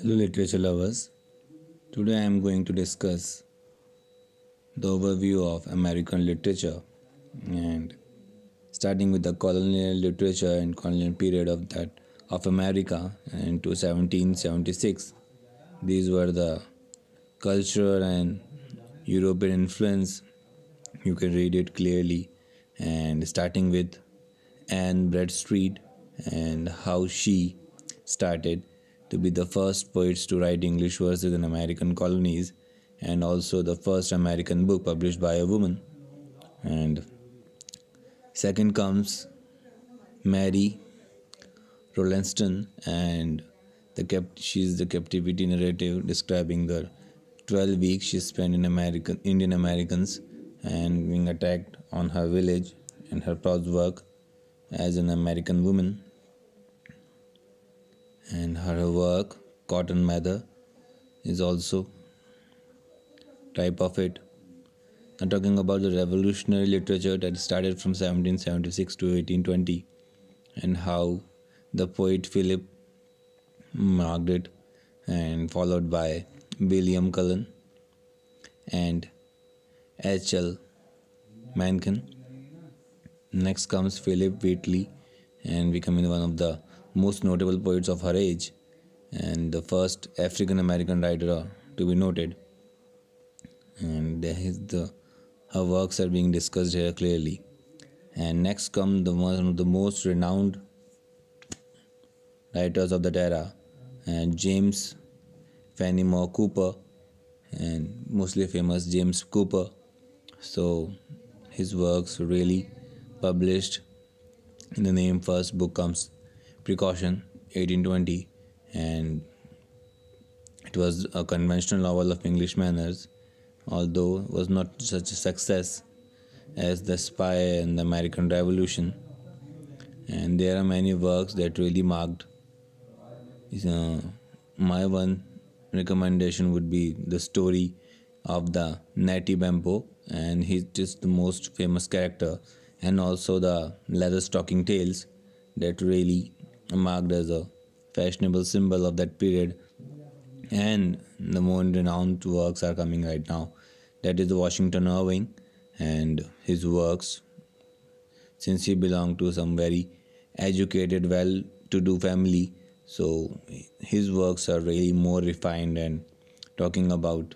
Hello, literature lovers. Today I am going to discuss the overview of American literature and starting with the colonial literature and colonial period of that of America into 1776. These were the cultural and European influence. You can read it clearly and starting with Anne Bradstreet and how she started to be the first poets to write English verses in American colonies and also the first American book published by a woman. And second comes Mary Rowlandson and the kept she's the captivity narrative describing the 12 weeks she spent in American Indian Americans and being attacked on her village and her prose work as an American woman and her work cotton mather is also type of it. I'm talking about the revolutionary literature that started from 1776 to 1820 and how the poet philip marked it and followed by william cullen and h.l mencken. Next comes Phillis Wheatley and becoming one of the most notable poets of her age and the first African American writer uh, to be noted. And the her works are being discussed here clearly. And next come the one of the most renowned writers of that era, and James Fenimore Cooper, and mostly famous James Cooper. So his works really published in the name first book comes Precaution 1820 and it was a conventional novel of English manners although it was not such a success as The Spy and the American Revolution. And there are many works that really marked uh, my one recommendation would be the story of the Natty Bumppo and he's just the most famous character and also the leather stocking tales that really marked as a fashionable symbol of that period. And the more renowned works are coming right now. That is Washington Irving and his works. Since he belonged to some very educated, well to do family, so his works are really more refined and talking about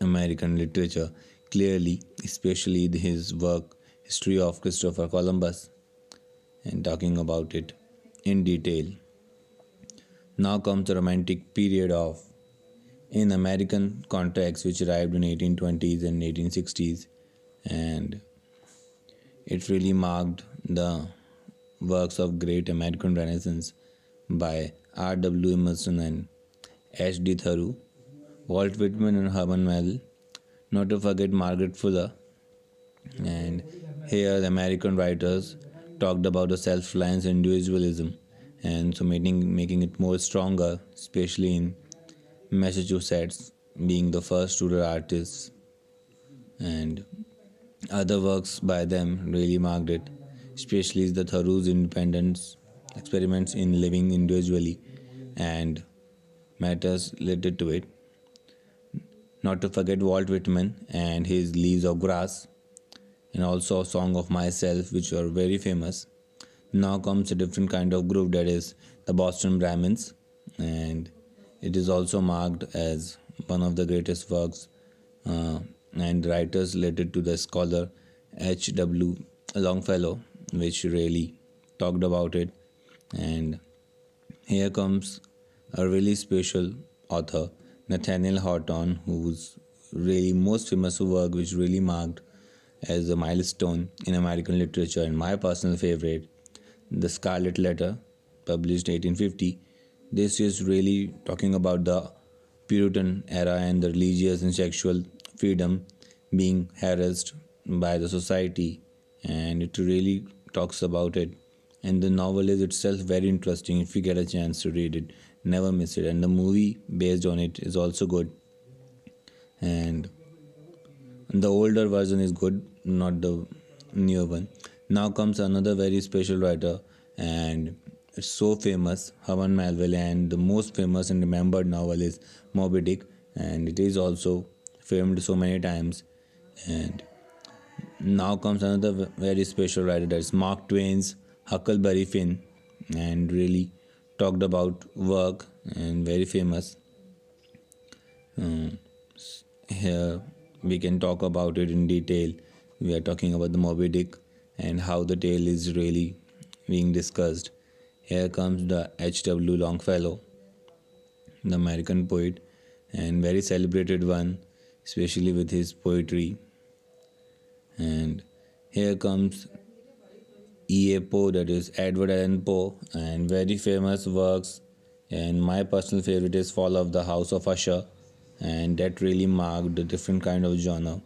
American literature clearly, especially his work, History of Christopher Columbus, and talking about it in detail. Now comes the romantic period of in American context which arrived in 1820s and 1860s and it really marked the works of great American Renaissance by R.W. Emerson and H.D. Thoreau, Walt Whitman and Herman Melville, not to forget Margaret Fuller. And here the American writers talked about the self-reliance individualism and so making making it more stronger especially in massachusetts being the first rural artists. And other works by them really marked it especially the thoreau's independence experiments in living individually and matters related to it. Not to forget walt whitman and his leaves of grass and also a song of myself which were very famous. Now comes a different kind of group that is the boston brahmins. And it is also marked as one of the greatest works uh, and writers related to the scholar h.w longfellow which really talked about it. And here comes a really special author nathaniel hawthorne whose really most famous work which really marked as a milestone in American literature and my personal favorite, The Scarlet Letter, published 1850. This is really talking about the Puritan era and the religious and sexual freedom being harassed by the society, and it really talks about it. And the novel is itself very interesting. If you get a chance to read it, never miss it. And the movie based on it is also good. And the older version is good not the new one now comes another very special writer and so famous, Herman Melville, and the most famous and remembered novel is Moby Dick, and it is also filmed so many times. And now comes another very special writer that's Mark Twain's Huckleberry Finn, and really talked about work and very famous. Um, here we can talk about it in detail. We are talking about the Moby Dick and how the tale is really being discussed. Here comes the H.W. Longfellow, the American poet, and very celebrated one, especially with his poetry. And here comes E.A. Poe, that is Edgar Allan Poe, and very famous works. And my personal favorite is Fall of the House of Usher, and that really marked a different kind of genre.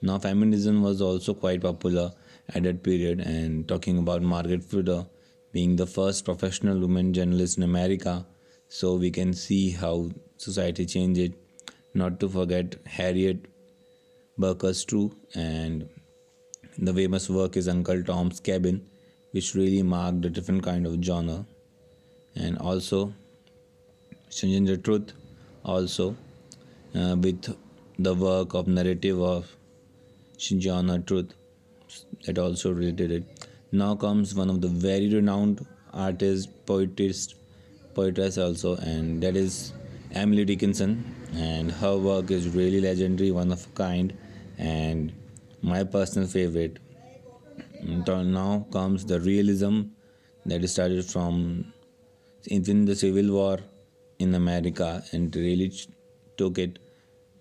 Now, feminism was also quite popular at that period, and talking about Margaret Fuller being the first professional woman journalist in America, so we can see how society changed. it. Not to forget Harriet Beecher Stowe and the famous work is Uncle Tom's Cabin, which really marked a different kind of genre. And also, Sojourner Truth, also uh, with the work of narrative of Sojourner Truth, that also related it. Now comes one of the very renowned artists, poetess, poetess also, and that is Emily Dickinson. And her work is really legendary, one of a kind, and my personal favorite. Now comes the realism that started from in the Civil War in America and really took it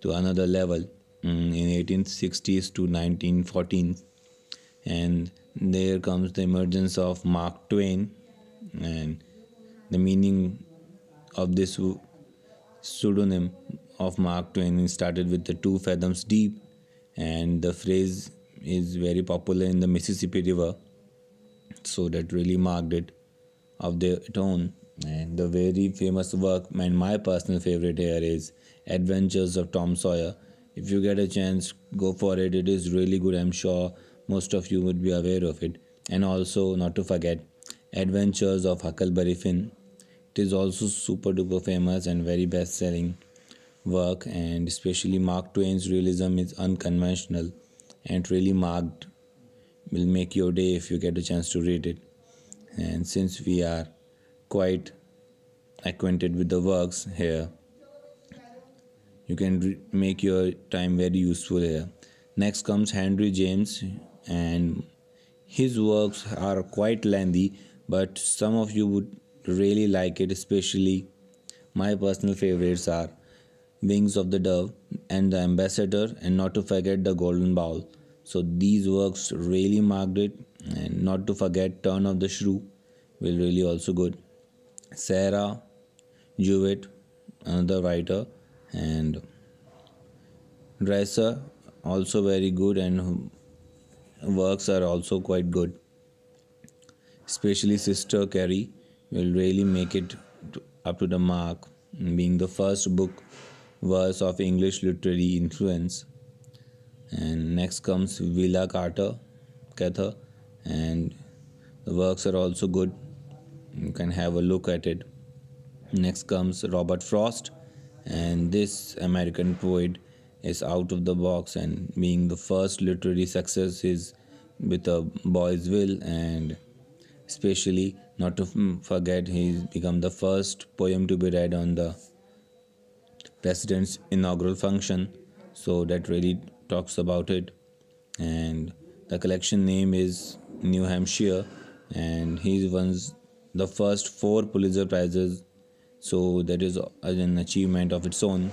to another level Mm, in 1860s to 1914 and there comes the emergence of Mark Twain and the meaning of this pseudonym of Mark Twain started with the two fathoms deep and the phrase is very popular in the Mississippi River, so that really marked it of their own. And the very famous work, and my personal favorite here is Adventures of Tom Sawyer. If you get a chance, go for it. It is really good. I'm sure most of you would be aware of it. And also, not to forget, Adventures of Huckleberry Finn. It is also super duper famous and very best selling work and especially Mark Twain's realism is unconventional and really marked will make your day if you get a chance to read it and since we are quite acquainted with the works here you can re- make your time very useful here next comes henry james and his works are quite lengthy but some of you would really like it especially my personal favorites are Wings of the Dove, and The Ambassador, and not to forget The Golden Bowl. So these works really marked it, and not to forget Turn of the Screw will really also good. Sarah Jewett, another writer, and Dreiser also very good, and works are also quite good. Especially Sister Carrie will really make it up to the mark, being the first book verse of English literary influence. And next comes Willa Carter, Cather, and the works are also good. You can have a look at it. Next comes Robert Frost, and this American poet is out of the box and being the first literary success is with a boy's will and especially not to forget he's become the first poem to be read on the president's inaugural function. So that really talks about it. And the collection name is New Hampshire, and he won the first four Pulitzer prizes. So that is an achievement of its own,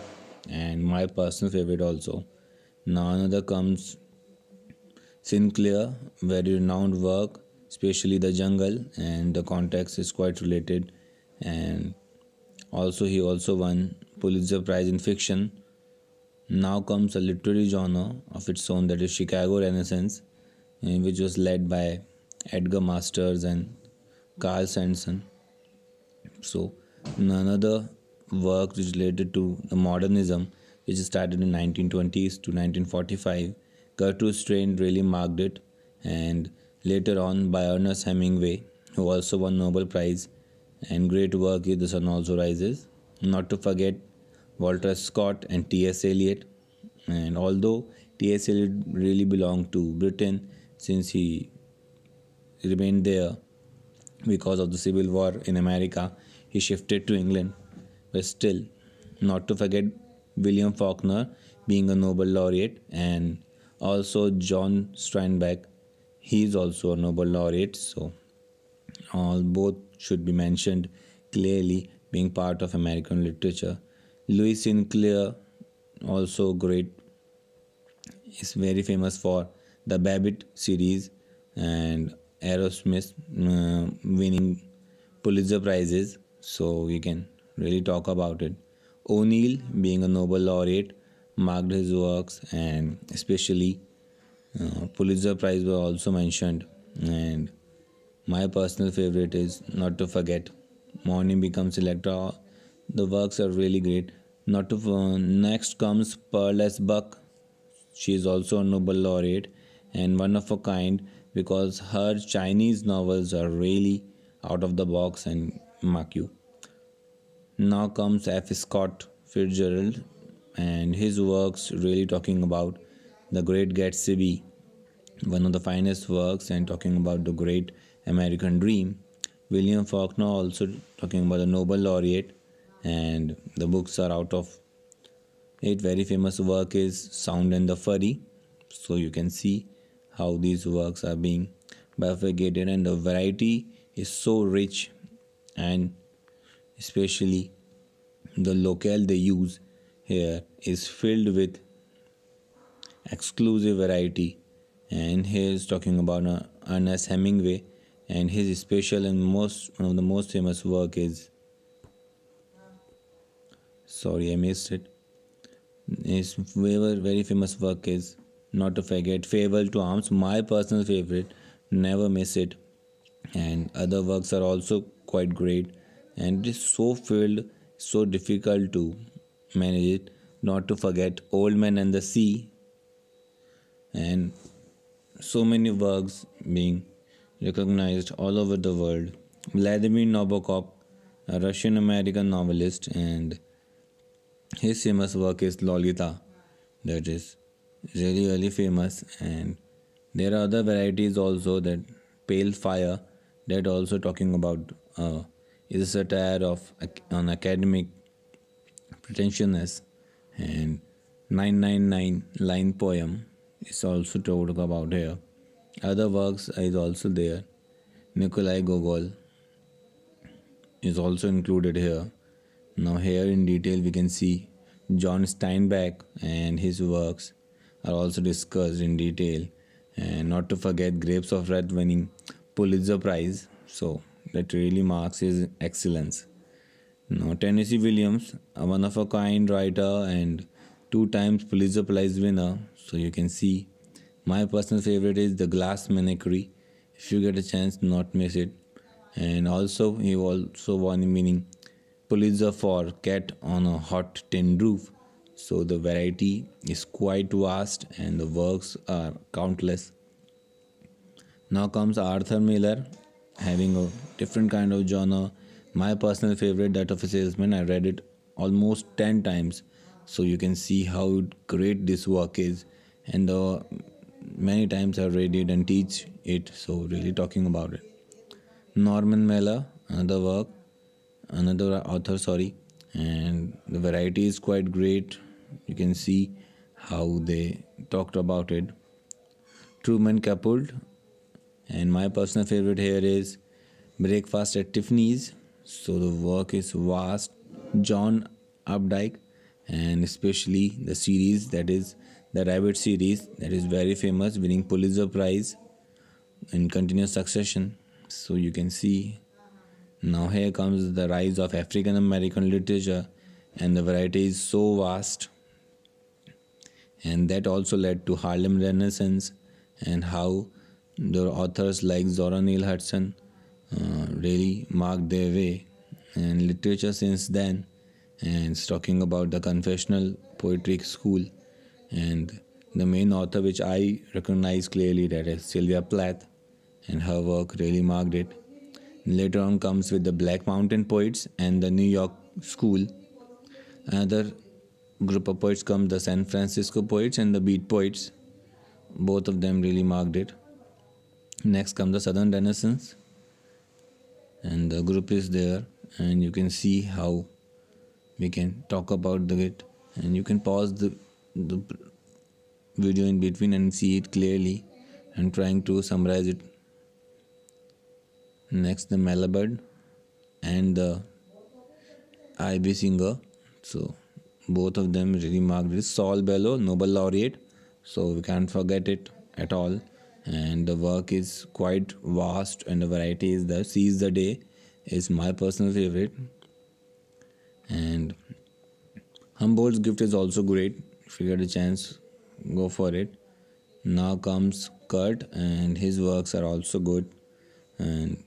and my personal favorite also. Now another comes Sinclair, very renowned work, especially the jungle, and the context is quite related. And also he also won Pulitzer Prize in Fiction. Now comes a literary genre of its own that is Chicago Renaissance, eh, which was led by Edgar Masters and Carl Sandburg. So, another work is related to the modernism, which started in 1920s to 1945. Gertrude Stein really marked it, and later on by Ernest Hemingway, who also won Nobel Prize and great work is The Sun Also Rises. Not to forget Walter Scott and T.S. Eliot. And although T.S. Eliot really belonged to Britain since he remained there because of the Civil War in America, he shifted to England. But still, not to forget William Faulkner being a Nobel laureate and also John Steinbeck. He is also a Nobel laureate, so all both should be mentioned clearly being part of American literature. Louis Sinclair, also great, is very famous for the Babbitt series and Arrowsmith uh, winning Pulitzer prizes, so we can really talk about it. O'Neill, being a Nobel laureate, marked his works, and especially uh, Pulitzer Prize were also mentioned. And my personal favorite is not to forget Mourning Becomes Electra. The works are really great. Not to uh, next comes Pearl S. Buck. She is also a Nobel laureate and one of a kind because her Chinese novels are really out of the box and you. Now comes F. Scott Fitzgerald and his works really talking about the Great Gatsby, one of the finest works, and talking about the great American Dream. William Faulkner also talking about the Nobel laureate, and the books are out of it. Very famous work is Sound and the Fury, so you can see how these works are being bifurcated, and the variety is so rich, and especially the locale they use here is filled with exclusive variety. And he is talking about uh, Ernest Hemingway and his special and most one of the most famous work is sorry I missed it. His very, very famous work is not to forget Farewell to Arms my personal favorite never miss it. And other works are also quite great and it is so filled so difficult to manage it not to forget Old Man and the Sea and so many works being recognized all over the world. Vladimir Nabokov, a Russian American novelist, and his famous work is Lolita, that is really, really famous. And there are other varieties also that Pale Fire, that also talking about uh, is a satire of an academic pretentiousness, and 999 line poem is also talked about here. Other works is also there. Nikolai Gogol is also included here. Now here in detail we can see John Steinbeck and his works are also discussed in detail. And not to forget Grapes of Wrath winning Pulitzer Prize. So that really marks his excellence. Now Tennessee Williams, a one of a kind writer and two times Pulitzer Prize winner. So you can see my personal favorite is The Glass Menagerie. If you get a chance, not miss it. And also, he also won meaning Pulitzer for Cat on a Hot Tin Roof. So the variety is quite vast and the works are countless. Now comes Arthur Miller, having a different kind of genre. My personal favorite, that of a salesman, I read it almost 10 times. So you can see how great this work is. And the many times I've read it and teach it, so really talking about it. Norman Mailer, another work, another author, sorry, and the variety is quite great. You can see how they talked about it. Truman Capote, and my personal favorite here is Breakfast at Tiffany's. So the work is vast. John Updike, and especially the series that is the Rabbit series that is very famous, winning Pulitzer Prize in continuous succession. So you can see now here comes the rise of African American literature, and the variety is so vast. And that also led to Harlem Renaissance and how the authors like Zora Neale Hurston uh, really marked their way. And literature since then, and it's talking about the confessional poetry school and the main author which I recognize clearly that is Sylvia Plath and her work really marked it Later on comes with the Black Mountain Poets and the New York School. Another group of poets come the San Francisco Poets and the Beat Poets. Both of them really marked it. Next comes the Southern Renaissance, and the group is there, and you can see how we can talk about the it, and you can pause the the video in between and see it clearly, and trying to summarize it. Next the Malamud and the IB singer. So both of them really marked it Saul Bellow Nobel laureate. So we can't forget it at all and the work is quite vast and the variety is there seize the day is my personal favorite and Humboldt's gift is also great if you get a chance go for it now comes Kurt and his works are also good and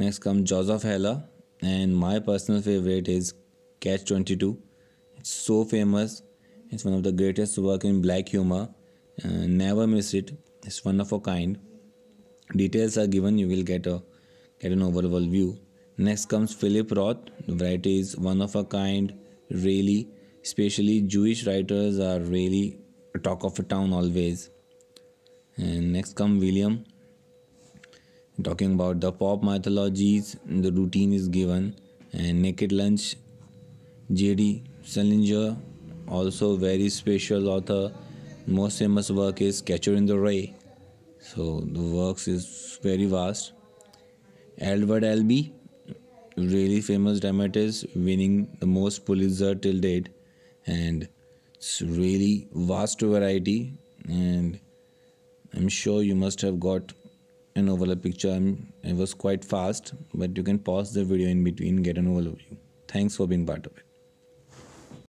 Next comes Joseph Heller, and my personal favorite is Catch 22. It's so famous. It's one of the greatest work in black humor. Uh, never miss it. It's one of a kind. Details are given. You will get a get an overall view. Next comes Philip Roth. The variety is one of a kind. Really, especially Jewish writers are really talk of a town always. And next come William talking about the pop mythologies the routine is given and naked lunch jd salinger also very special author most famous work is catcher in the rye. So the works is very vast. Edward albee really famous dramatist winning the most pulitzer till date. And it's really vast variety. And i'm sure you must have got an overlap picture. It was quite fast but you can pause the video in between get an overview. Thanks for being part of it